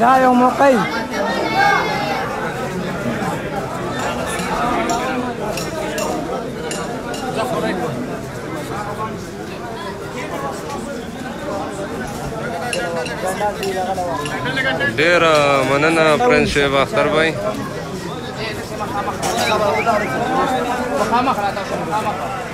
دا یو موقع ډیر مننه پرنس شیب اختر بھائی مخامخ راته مخامخ